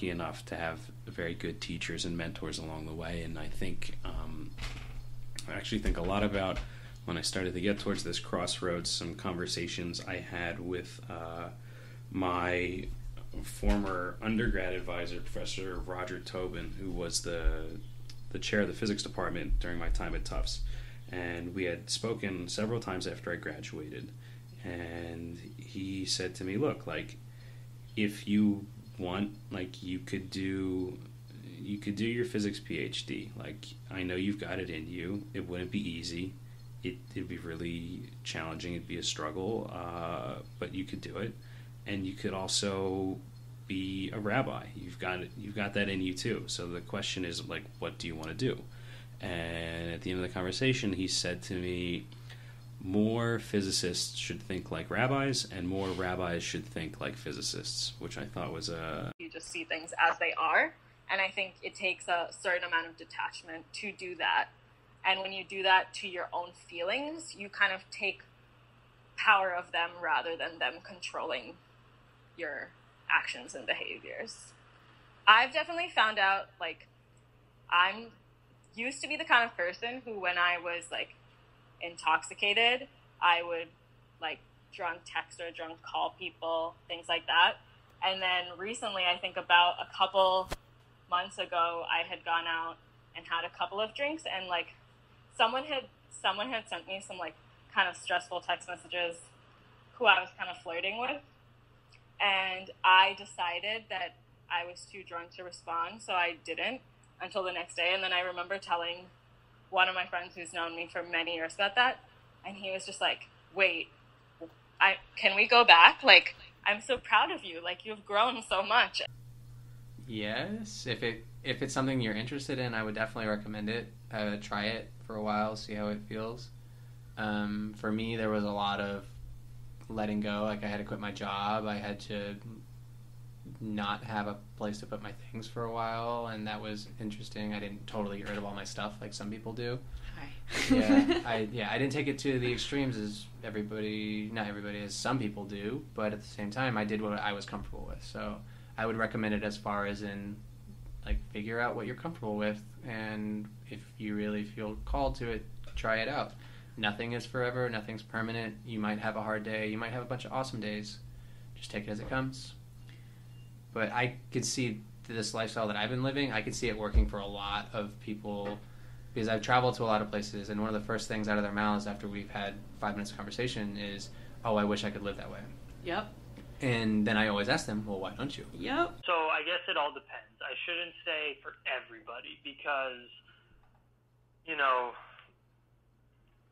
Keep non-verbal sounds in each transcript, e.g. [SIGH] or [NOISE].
lucky enough to have very good teachers and mentors along the way, and I think um, I actually think a lot about when I started to get towards this crossroads. Some conversations I had with uh, my former undergrad advisor, Professor Roger Tobin, who was the the chair of the physics department during my time at Tufts, and we had spoken several times after I graduated, and he said to me, "Look, like if you want, like you could do." You could do your physics PhD. Like I know you've got it in you. It wouldn't be easy. It, it'd be really challenging. It'd be a struggle, uh, but you could do it and you could also be a rabbi. You've got it, you've got that in you too. So the question is like, what do you want to do? And at the end of the conversation, he said to me, more physicists should think like rabbis, and more rabbis should think like physicists, which I thought was a. You just see things as they are, and I think it takes a certain amount of detachment to do that. And when you do that to your own feelings, you kind of take power of them rather than them controlling your actions and behaviors. I've definitely found out like I'm used to be the kind of person who when I was like intoxicated, I would like drunk text or drunk call people, things like that. And then recently, I think about a couple months ago, I had gone out and had a couple of drinks and like someone had someone had sent me some like kind of stressful text messages who I was kind of flirting with and I decided that I was too drunk to respond, so I didn't until the next day. And then I remember telling one of my friends who's known me for many years about that, and he was just like, "Wait, I can we go back? Like, I'm so proud of you. Like, you've grown so much." Yes, if it if it's something you're interested in, I would definitely recommend it. Uh, try it for a while, see how it feels. Um, for me, there was a lot of letting go. Like I had to quit my job. I had to not have a place to put my things for a while, and that was interesting. I didn't totally get rid of all my stuff like some people do. Hi. yeah, I [LAUGHS] yeah I didn't take it to the extremes as everybody, not everybody, as some people do. But at the same time, I did what I was comfortable with. So I would recommend it as far as in like figure out what you're comfortable with, and if you really feel called to it, try it out nothing is forever, nothing's permanent. You might have a hard day, you might have a bunch of awesome days. Just take it as it comes. But I could see this lifestyle that I've been living, I could see it working for a lot of people because I've traveled to a lot of places, and one of the first things out of their mouths after we've had five minutes of conversation is, "Oh, I wish I could live that way." Yep. And then I always ask them, "Well, why don't you?" Yep. So I guess it all depends. I shouldn't say for everybody because, you know,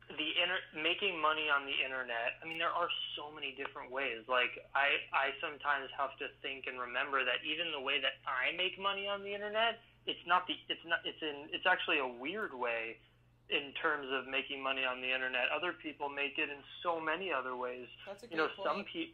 the inter- making money on the internet. I mean, there are so many different ways. Like I, I sometimes have to think and remember that even the way that I make money on the internet, it's not the, it's not, it's in, it's actually a weird way in terms of making money on the internet. Other people make it in so many other ways. That's a good you know, point. some people,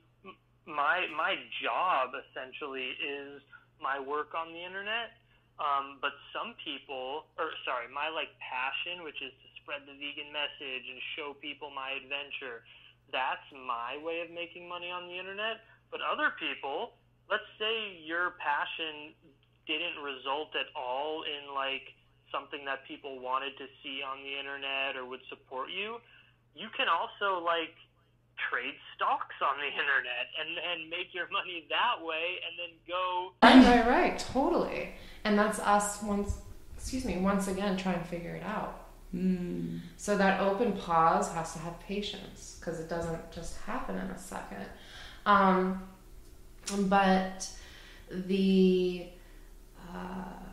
my my job essentially is my work on the internet. Um, but some people, or sorry, my like passion, which is spread the vegan message and show people my adventure. That's my way of making money on the internet. But other people, let's say your passion didn't result at all in like something that people wanted to see on the internet or would support you, you can also like trade stocks on the [LAUGHS] internet and and make your money that way and then go Right, right, totally. And that's us once excuse me, once again trying to figure it out. Mm. So that open pause has to have patience because it doesn't just happen in a second. Um, but the uh,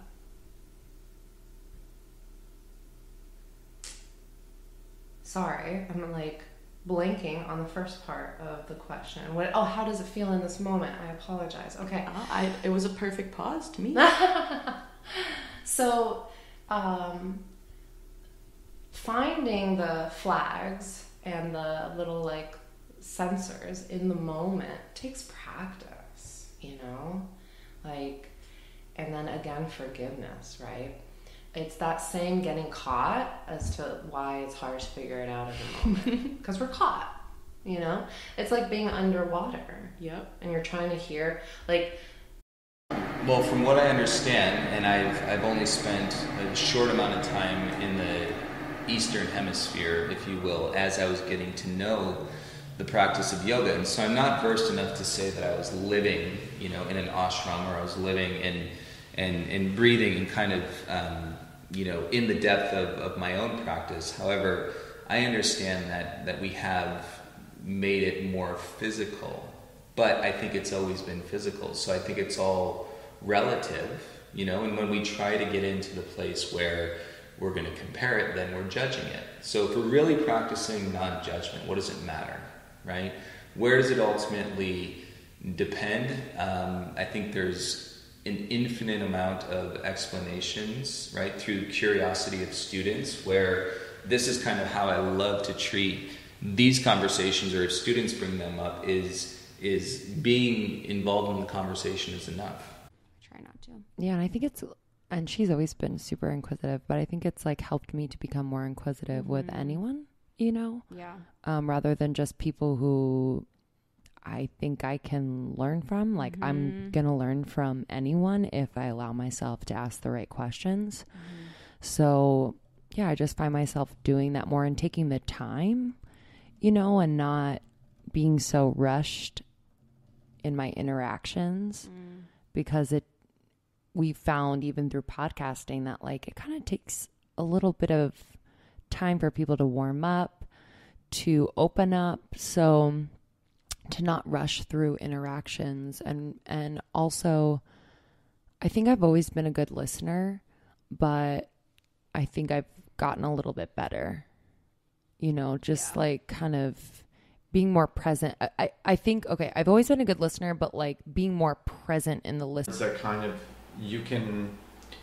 sorry, I'm like blanking on the first part of the question. What? Oh, how does it feel in this moment? I apologize. Okay. Uh, I, it was a perfect pause to me. [LAUGHS] so, um, finding the flags and the little like sensors in the moment takes practice, you know? Like, and then again, forgiveness, right? It's that same getting caught as to why it's hard to figure it out at the moment. [LAUGHS] Because we're caught, you know? It's like being underwater Yep. and you're trying to hear, like, well, from what I understand, and I've, I've only spent a short amount of time in the Eastern Hemisphere, if you will, as I was getting to know the practice of yoga. And so I'm not versed enough to say that I was living, you know, in an ashram or I was living in, and, and breathing and kind of, um, you know, in the depth of, of my own practice. However, I understand that, that we have made it more physical, but I think it's always been physical. So I think it's all relative, you know, and when we try to get into the place where we're going to compare it, then we're judging it. So if we're really practicing non judgment, what does it matter, right? Where does it ultimately depend? Um, I think there's an infinite amount of explanations, right, through curiosity of students, where this is kind of how I love to treat these conversations, or if students bring them up, is is being involved in the conversation is enough. Try not to. Yeah, and I think it's and she's always been super inquisitive, but I think it's like helped me to become more inquisitive with Mhm. anyone, you know, Yeah. um, rather than just people who I think I can learn from. Like I'm Mhm. gonna learn from anyone if I allow myself to ask the right questions. Mm-hmm. So yeah, I just find myself doing that more and taking the time, you know, and not being so rushed in my interactions Mm. because it we found even through podcasting that like it kind of takes a little bit of time for people to warm up to open up so to not rush through interactions. And and also I think I've always been a good listener but I think I've gotten a little bit better. You know just like kind of being more present. I, I I think okay I've always been a good listener but like being more present in the listen It's that kind of you can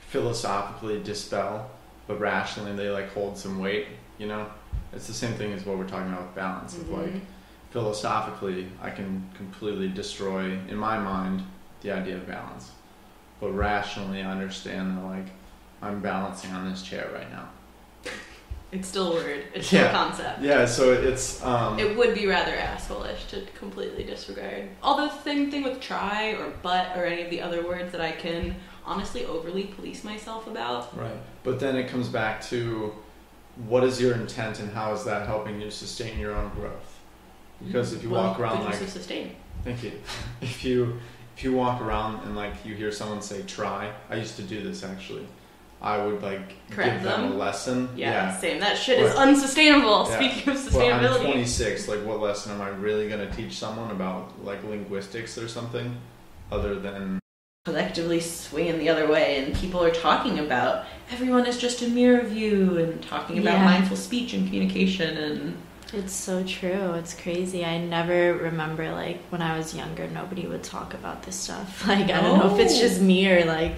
philosophically dispel, but rationally they like hold some weight. You know, it's the same thing as what we're talking about with balance. Of like Mhm. philosophically, I can completely destroy in my mind the idea of balance, but rationally I understand that like I'm balancing on this chair right now. It's still a word. It's still Yeah. a concept. Yeah, so it's um, It would be rather assholeish to completely disregard. Although the same thing with try or but or any of the other words that I can honestly overly police myself about. Right. But then it comes back to what is your intent and how is that helping you sustain your own growth? Because if you Well, walk around like sustain. thank you. [LAUGHS] If you if you walk around and like you hear someone say try, I used to do this actually. I would like Correct give them, them? a lesson. Yeah, same. That shit is But- unsustainable. Yeah. Speaking of Well, I'm 26. Like, what lesson am I really going to teach someone about like linguistics or something, other than collectively swinging the other way and people are talking about everyone is just a mirror of you and talking about Yeah. mindful speech and communication and It's so true. It's crazy. I never remember like when I was younger, nobody would talk about this stuff. [LAUGHS] Like I don't know if it's oh. just me or like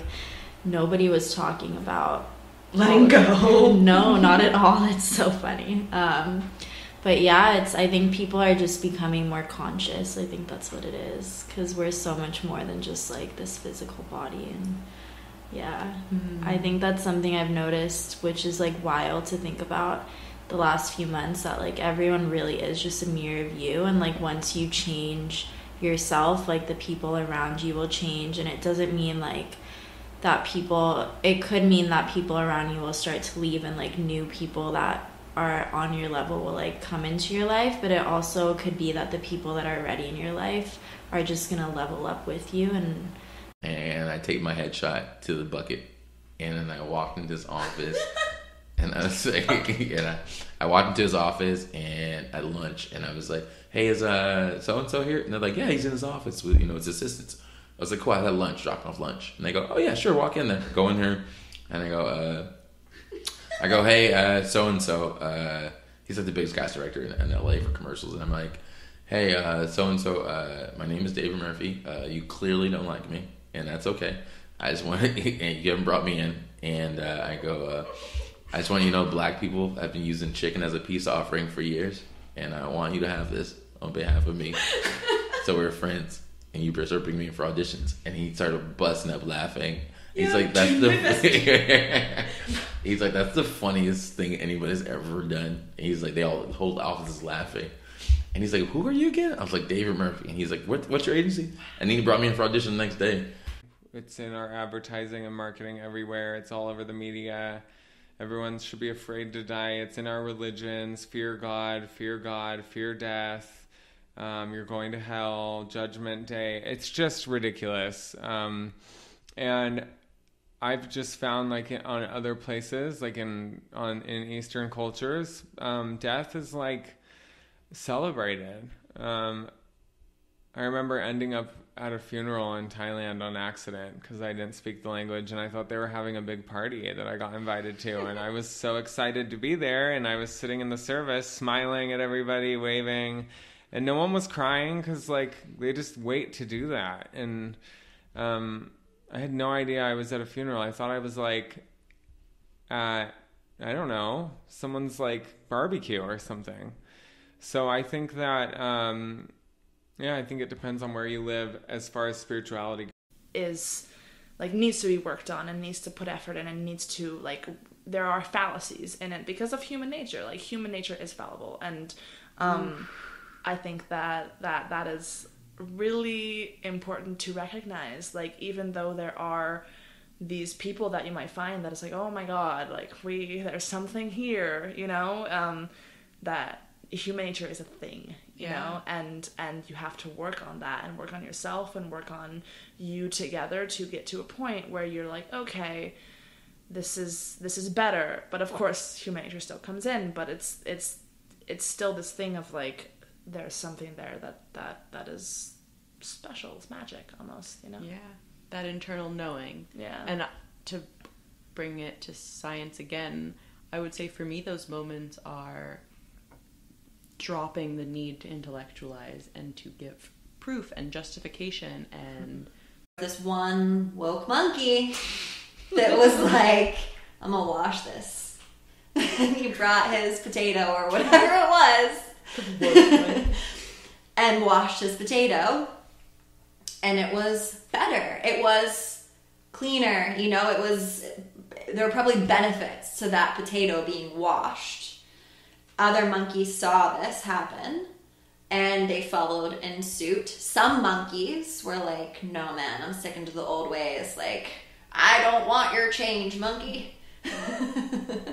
nobody was talking about letting go. [LAUGHS] no, not at all. [LAUGHS] It's so funny. Um, but yeah, it's. I think people are just becoming more conscious. I think that's what it is because we're so much more than just like this physical body, and yeah, I think that's something I've noticed, which is like wild to think about the last few months. That like everyone really is just a mirror of you, and like once you change yourself, like the people around you will change, and it doesn't mean like that people it could mean that people around you will start to leave and like new people that are on your level will like come into your life but it also could be that the people that are already in your life are just gonna level up with you and and I take my headshot to the bucket, and then I walked into his office, [LAUGHS] and I was like, [LAUGHS] and I, I walked into his office and at lunch, and I was like, hey, is uh so and so here? And they're like, yeah, he's in his office with you know his assistants. I was like, cool, I had lunch, dropping off lunch, and they go, oh yeah, sure, walk in there, go in here, and I go, uh, I go, hey, uh, so and so, he's like the biggest cast director in, in LA for commercials, and I'm like, hey, uh, so and so, my name is David Murphy. Uh, you clearly don't like me, and that's okay. I just want, [LAUGHS] and you haven't brought me in, and uh, I go, uh, I just want you to know, black people have been using chicken as a peace offering for years, and I want you to have this on behalf of me. [LAUGHS] so we're friends, and you start bringing me in for auditions, and he started busting up laughing. He's Yeah, like, that's the. [LAUGHS] [LAUGHS] He's like, that's the funniest thing anybody's ever done. And he's like, they all the whole office is laughing. And he's like, who are you again? I was like, David Murphy. And he's like, what, what's your agency? And then he brought me in for audition the next day. It's in our advertising and marketing everywhere. It's all over the media. Everyone should be afraid to die. It's in our religions. Fear God, fear God, fear death. Um, you're going to hell, judgment day. It's just ridiculous. Um, and I've just found like on other places, like in on in Eastern cultures, um, death is like celebrated. Um, I remember ending up at a funeral in Thailand on accident because I didn't speak the language and I thought they were having a big party that I got invited to. and I was so excited to be there. And I was sitting in the service, smiling at everybody, waving. And no one was crying because, like, they just wait to do that. And um, I had no idea I was at a funeral. I thought I was, like, at, I don't know, someone's, like, barbecue or something. So I think that. Um, yeah, I think it depends on where you live as far as spirituality. is like needs to be worked on and needs to put effort in and needs to like there are fallacies in it because of human nature like human nature is fallible and um i think that that that is really important to recognize like even though there are these people that you might find that it's like oh my god like we there's something here you know um that human nature is a thing you Yeah. know and and you have to work on that and work on yourself and work on you together to get to a point where you're like okay this is this is better but of course human nature still comes in but it's it's it's still this thing of like there's something there that that that is special it's magic almost you know Yeah, that internal knowing. Yeah. And uh, to bring it to science again, I would say for me, those moments are dropping the need to intellectualize and to give proof and justification and. This one woke monkey that was [LAUGHS] like, I'm gonna wash this. [LAUGHS] and he brought his potato or whatever it was [LAUGHS] and washed his potato. And it was better. It was cleaner. You know, it was, there were probably benefits to that potato being washed. Other monkeys saw this happen and they followed in suit. Some monkeys were like, no, man, I'm sticking to the old ways. Like, I don't want your change, monkey. [LAUGHS]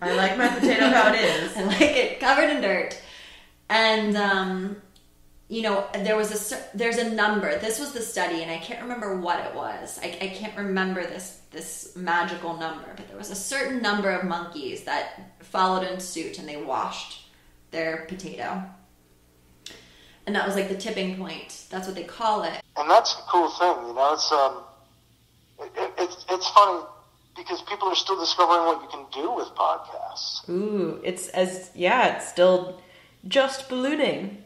I like my potato how it is. [LAUGHS] I like it covered in dirt. And um, you know, there was a there's a number. This was the study, and I can't remember what it was. I, I can't remember this this magical number, but there was a certain number of monkeys that followed in suit, and they washed their potato. And that was like the tipping point. That's what they call it. and that's the cool thing, you know. It's um, it, it, it's it's funny because people are still discovering what you can do with podcasts. Ooh, it's as yeah, it's still just ballooning.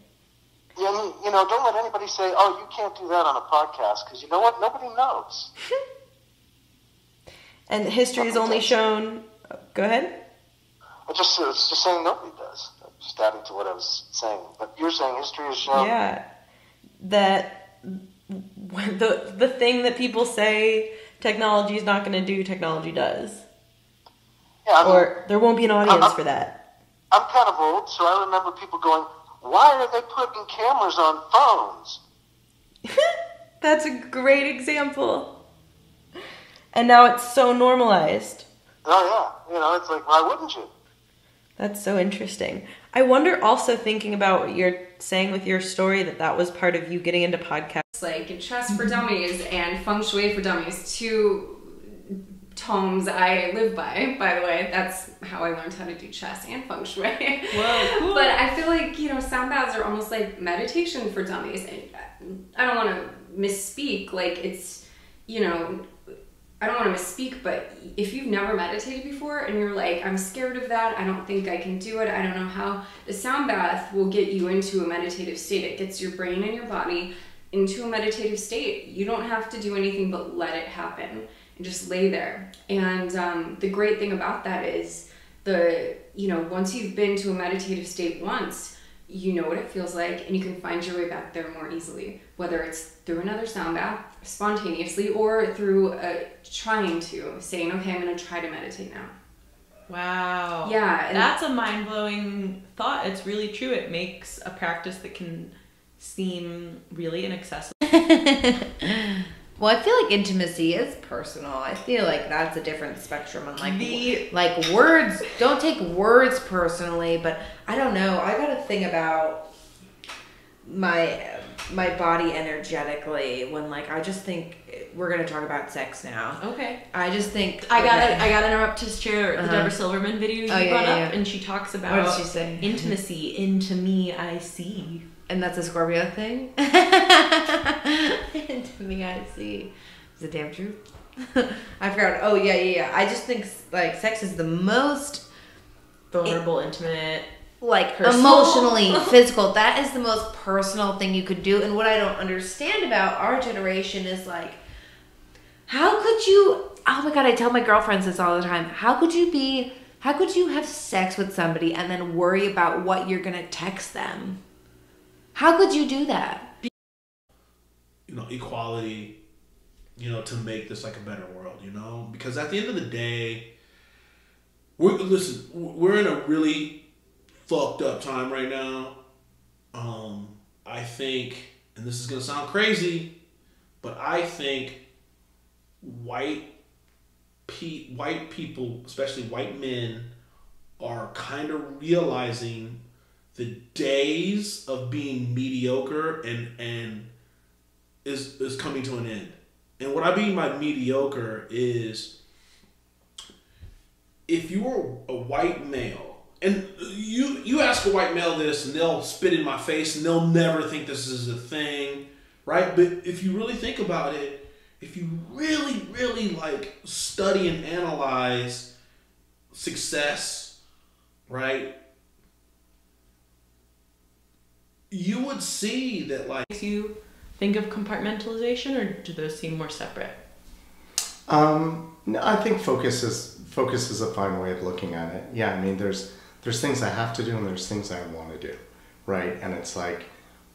Yeah, I mean, you know, don't let anybody say, "Oh, you can't do that on a podcast," because you know what? Nobody knows. [LAUGHS] And history has only shown. Oh, go ahead. I just it's just saying nobody does. Just adding to what I was saying, but you're saying history has shown. Yeah, that [LAUGHS] the the thing that people say technology is not going to do, technology does. Yeah, I mean, or there won't be an audience I'm- for that. I'm kind of old, so I remember people going, "Why are they putting cameras on phones?" [LAUGHS] That's a great example. And now it's so normalized. Oh yeah, you know, it's like, why wouldn't you? That's so interesting. I wonder also thinking about what you're saying with your story that that was part of you getting into podcasts. Like Chess for mm-hmm. Dummies and Feng Shui for Dummies, two tomes I live by, by the way. That's how I learned how to do chess and Feng Shui. Whoa, [LAUGHS] cool. But I feel like, you know, sound baths are almost like meditation for dummies. And I don't want to misspeak. Like, it's, you know, I don't want to misspeak, but if you've never meditated before and you're like, I'm scared of that, I don't think I can do it, I don't know how, the sound bath will get you into a meditative state. It gets your brain and your body into a meditative state. You don't have to do anything but let it happen and just lay there. And um, the great thing about that is the, you know, once you've been to a meditative state once, you know what it feels like and you can find your way back there more easily whether it's through another sound bath spontaneously or through uh, trying to saying okay i'm going to try to meditate now Wow. Yeah, and- that's a mind blowing thought. It's really true. It makes a practice that can seem really inaccessible. [LAUGHS] Well, I feel like intimacy is personal. I feel like that's a different spectrum. And like, The- like words, don't take words personally. But I don't know. I got a thing about my my body energetically when like I just think we're gonna talk about sex now. Okay. I just think I gotta, [LAUGHS] I gotta interrupt to share the Uh-huh. Debra Silverman video you Oh, yeah, brought yeah, up, yeah. and she talks about What did she say? intimacy. Into me, I see. And that's a Scorpio thing. [LAUGHS] Into me, I see. Is it damn truth? [LAUGHS] I forgot. Oh yeah, yeah, yeah. I just think like sex is the most Vulnerable, intimate, like personal. emotionally [LAUGHS] physical. That is the most personal thing you could do. And what I don't understand about our generation is like, how could you? Oh my god, I tell my girlfriends this all the time. How could you be? How could you have sex with somebody and then worry about what you're gonna text them? How could you do that? you know, equality, you know, to make this like a better world, you know? Because at the end of the day, we're listen, we're in a really fucked up time right now. Um, I think, and this is gonna sound crazy, but I think white pe- white people, especially white men, are kind of realizing the days of being mediocre and and is is coming to an end. And what I mean by mediocre is if you're a white male and you you ask a white male this and they'll spit in my face and they'll never think this is a thing, right? But if you really think about it, if you really really like study and analyze success, right? You would see that like Makes you think of compartmentalization, or do those seem more separate? Um, no, I think focus is focus is a fine way of looking at it. Yeah, I mean, there's there's things I have to do and there's things I want to do, right? And it's like,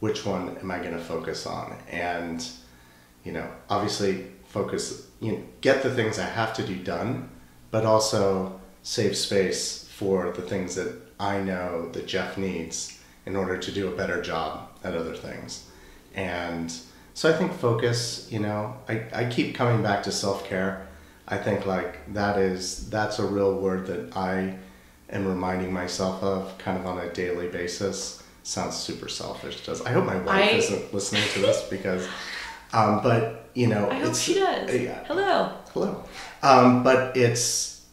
which one am I going to focus on? And you know, obviously, focus. You know, get the things I have to do done, but also save space for the things that I know that Jeff needs in order to do a better job at other things. And so I think focus, you know, I, I keep coming back to self care. I think like that is that's a real word that I am reminding myself of kind of on a daily basis. Sounds super selfish, does I hope my wife I- isn't listening to this because um, but you know I hope she does. Hello. Hello. Um, but it's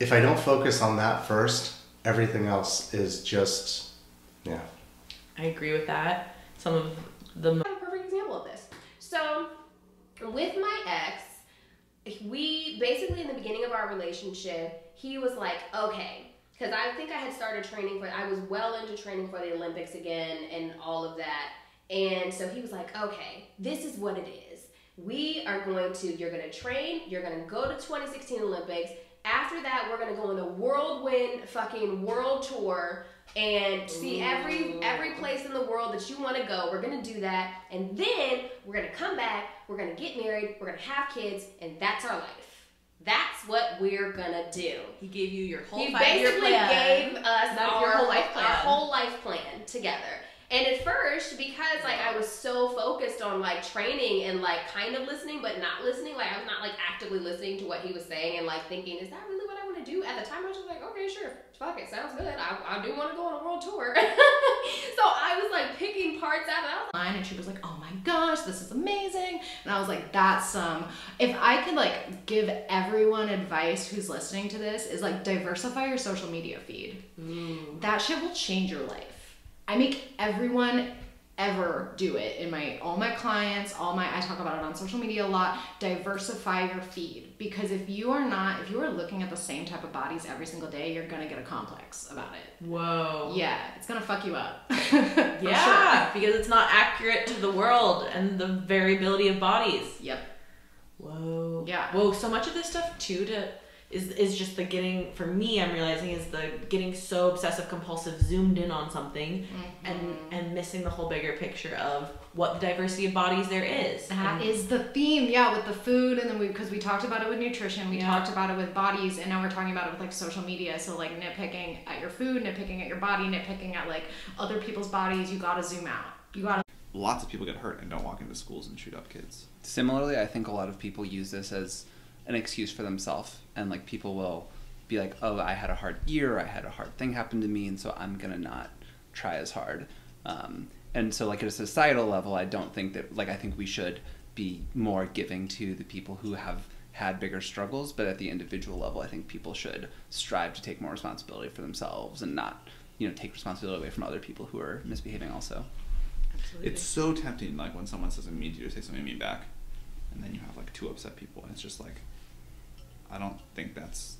if I don't focus on that first, everything else is just yeah. I agree with that. Some of the a perfect example of this. So, with my ex, we basically in the beginning of our relationship, he was like, okay, because I think I had started training for, I was well into training for the Olympics again and all of that. And so he was like, okay, this is what it is. We are going to, you're going to train, you're going to go to 2016 Olympics. After that, we're going to go on the whirlwind fucking world tour and see every every place in the world that you want to go. We're gonna do that, and then we're gonna come back. We're gonna get married. We're gonna have kids, and that's our life. That's what we're gonna do. He gave you your whole He basically gave us Not our whole life plan. our whole life plan together. And at first, because like I was so focused on like training and like kind of listening but not listening, like I was not like actively listening to what he was saying and like thinking, is that really want to do? At the time, I was just like, okay, sure, fuck it, sounds good. I, I do want to go on a world tour. [LAUGHS] so I was like picking parts out. of was line and she was like oh my gosh this is amazing and i was like that's um if i could like give everyone advice who's listening to this is like diversify your social media feed that shit will change your life i make everyone ever do it in my all my clients all my i talk about it on social media a lot diversify your feed because if you are not if you are looking at the same type of bodies every single day you're gonna get a complex about it Whoa. yeah it's gonna fuck you up [LAUGHS] Yeah, because it's not accurate to the world and the variability of bodies. Yep. Whoa. Yeah. Whoa. So much of this stuff too to is is just the getting for me. I'm realizing is the getting so obsessive compulsive, zoomed in on something, and Mm-hmm. and missing the whole bigger picture of what the diversity of bodies there is. That And- is the theme, yeah, with the food, and then we because we talked about it with nutrition, we talked about it with bodies, and now we're talking about it with like social media. So like nitpicking at your food, nitpicking at your body, nitpicking at like other people's bodies. You gotta zoom out. You gotta. lots of people get hurt and don't walk into schools and shoot up kids. Similarly, I think a lot of people use this as an excuse for themselves, and like people will be like, "Oh, I had a hard year, I had a hard thing happen to me, and so I'm gonna not try as hard." Um, and so, like at a societal level, I don't think that like I think we should be more giving to the people who have had bigger struggles, but at the individual level, I think people should strive to take more responsibility for themselves and not, you know, take responsibility away from other people who are misbehaving also. It's so tempting, like when someone says something mean to you, to say something mean back, and then you have like two upset people, and it's just like, I don't think that's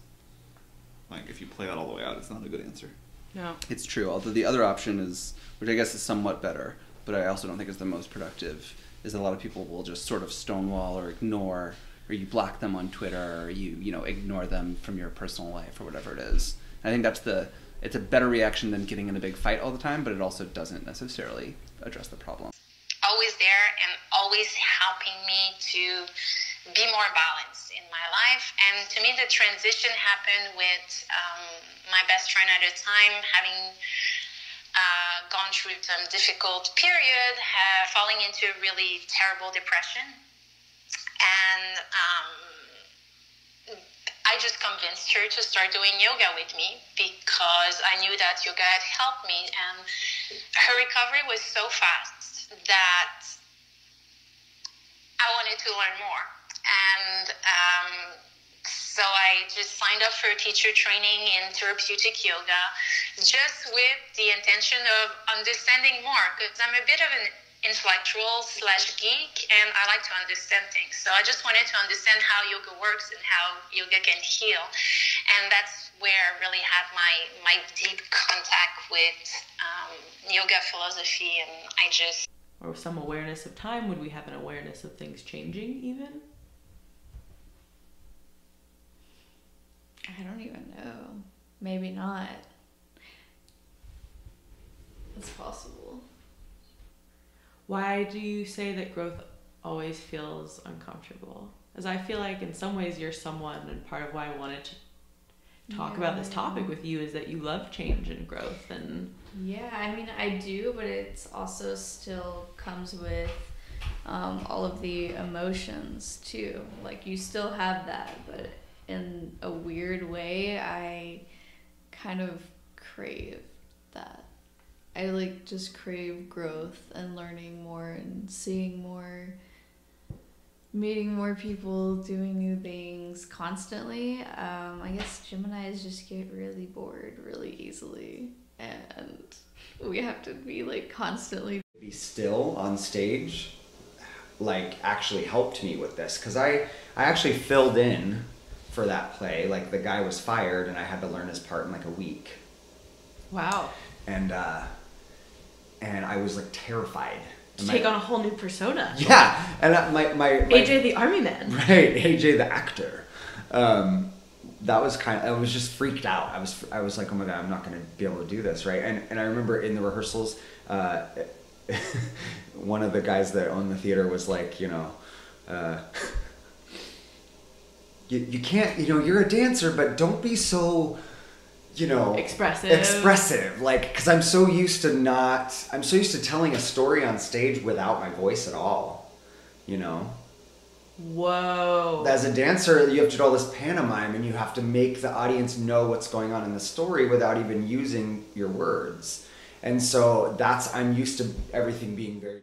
like if you play that all the way out, it's not a good answer. No. It's true. Although the other option is, which I guess is somewhat better, but I also don't think is the most productive, is that a lot of people will just sort of stonewall or ignore, or you block them on Twitter, or you you know ignore them from your personal life or whatever it is. I think that's the it's a better reaction than getting in a big fight all the time, but it also doesn't necessarily address the problem. always there and always helping me to be more balanced in my life. And to me, the transition happened with um, my best friend at the time having uh, gone through some difficult period, falling into a really terrible depression. And um, I just convinced her to start doing yoga with me because I knew that yoga had helped me. And her recovery was so fast that I wanted to learn more. And um, so I just signed up for a teacher training in therapeutic yoga just with the intention of understanding more because I'm a bit of an intellectual slash geek and I like to understand things. So I just wanted to understand how yoga works and how yoga can heal. And that's where I really had my, my deep contact with um, yoga philosophy and I just Or some awareness of time? Would we have an awareness of things changing even? I don't even know. Maybe not. It's possible. Why do you say that growth always feels uncomfortable? As I feel like in some ways you're someone, and part of why I wanted to talk about this topic with you is that you love change and growth and Yeah, I mean, I do, but it's also still comes with um, all of the emotions too. Like, you still have that, but in a weird way, I kind of crave that. I like just crave growth and learning more and seeing more, meeting more people, doing new things constantly. Um, I guess Geminis just get really bored really easily, and we have to be like constantly be still on stage like actually helped me with this because I, I actually filled in for that play like the guy was fired and i had to learn his part in like a week wow. and uh and i was like terrified To my- take on a whole new persona. yeah and I- my, my, my AJ the Army Man. [LAUGHS] right aj the actor um that was kind of i was just freaked out i was i was like oh my god i'm not going to be able to do this right and and i remember in the rehearsals uh [LAUGHS] one of the guys that owned the theater was like you know uh [LAUGHS] you, you can't you know you're a dancer but don't be so you know Expressive. expressive like because i'm so used to not i'm so used to telling a story on stage without my voice at all you know Whoa. as a dancer, you have to do all this pantomime and you have to make the audience know what's going on in the story without even using your words. And so that's, I'm used to everything being very